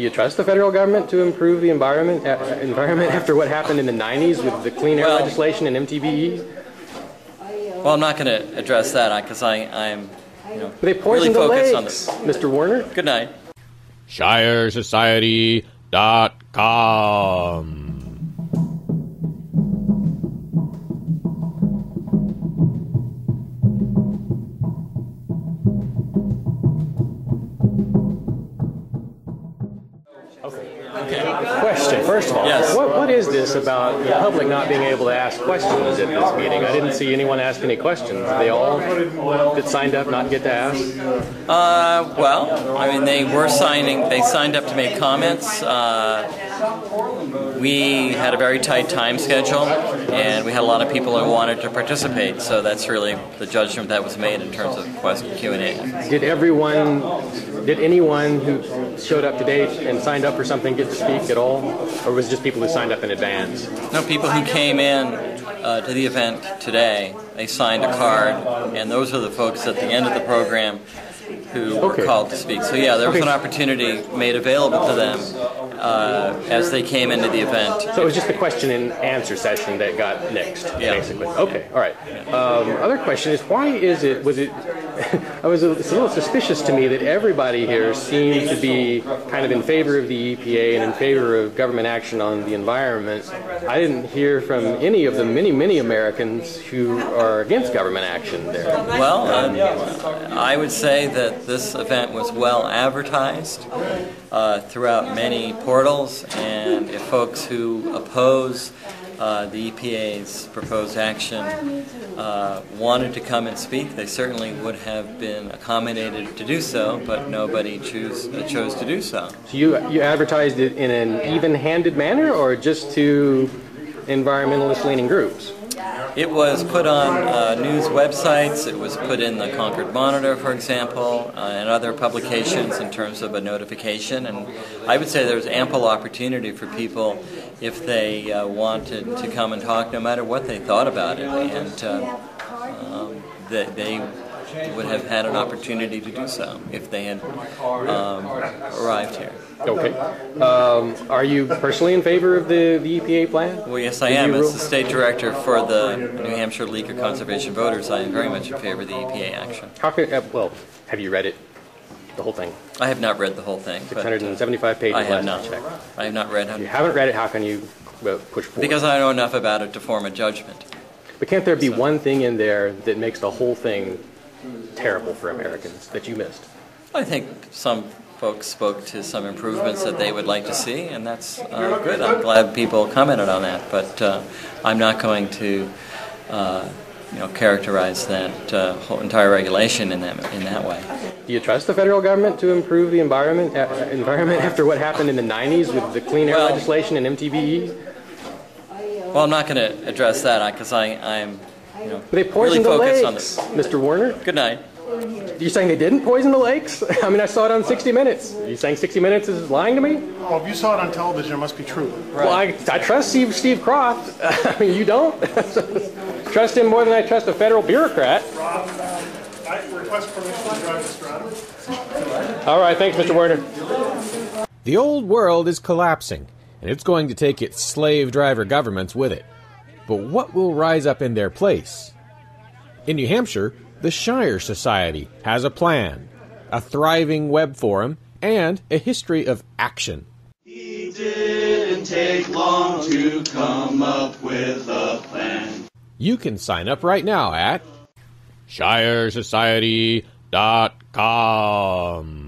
Do you trust the federal government to improve the environment uh, environment after what happened in the 90s with the clean air Well- legislation and MTBE? Well, I'm not going to address that because I, I'm, you know, They really poisoned the focused lakes, on this. Mr. Werner. Good night. ShireSociety.com. Question, first of all, Yes. what, what is this about the public not being able to ask questions at this meeting? I didn't see anyone ask any questions. They all that signed up not get to ask? Uh, well, I mean, they were signing. They signed up to make comments. Uh, we had a very tight time schedule, and we had a lot of people who wanted to participate. So that's really the judgment that was made in terms of question Q and A. Did everyone, did anyone who showed up today and signed up for something get to speak at all? Or was it just people who signed up in advance? No, people who came in uh, to the event today, they signed a card, and those are the folks at the end of the program who were called to speak. So yeah, there was Okay. an opportunity made available to them uh, as they came into the event. So it was just the question and answer session that got next, Yeah. basically. Okay, all right. Um, other question is why is it? Was it? I was. A, it's a little suspicious to me that everybody here seemed to be kind of in favor of the EPA and in favor of government action on the environment. I didn't hear from any of the many, many Americans who are against government action there. Well, uh, I would say that this event was well advertised uh, throughout many portals, and if folks who oppose uh, the EPA's proposed action uh, wanted to come and speak, they certainly would have been accommodated to do so, but nobody choose, uh, chose to do so. So you you advertised it in an even-handed manner, or just to environmentalist-leaning groups? It was put on uh, news websites. It was put in the Concord Monitor, for example, uh, and other publications in terms of a notification. And I would say there was ample opportunity for people if they uh, wanted to come and talk, no matter what they thought about it, and uh, um, that they would have had an opportunity to do so if they had um, arrived here. Okay. Um, are you personally in favor of the, the EPA plan? Well, yes, I Did am. As the state director for the New Hampshire League of Conservation Voters, I am very much in favor of the EPA action. How could, uh, well, have you read it? The whole thing? I have not read the whole thing. but, uh, 675 pages I have not. I checked. I have not read If you haven't read it, how can you uh, push forward? because I know enough about it to form a judgment. but can't there be one thing in there that makes the whole thing terrible for Americans that you missed? I think some folks spoke to some improvements that they would like to see, and that's uh, good. I'm glad people commented on that, but uh, I'm not going to, uh, you know, characterize that uh, whole entire regulation in that in that way. Do you trust the federal government to improve the environment uh, environment after what happened in the 90s with the clean air Well- legislation and MTBE? Well, I'm not going to address that because I I'm, you know, They really poisoned the lakes, on the. Mr. Werner. Good night. You're saying they didn't poison the lakes? I mean, I saw it on 60 Minutes. Are you saying 60 Minutes is lying to me? Well, if you saw it on television, it must be true. Well, I, I trust Steve, Steve Kroft. I mean, you don't? trust him more than I trust a federal bureaucrat. I request permission to drive this around. All right, thanks, Mr. Werner. The old world is collapsing, and it's going to take its slave driver governments with it. But what will rise up in their place? In New Hampshire, the Shire Society has a plan, a thriving web forum, and a history of action. It didn't take long to come up with a plan. You can sign up right now at ShireSociety.com.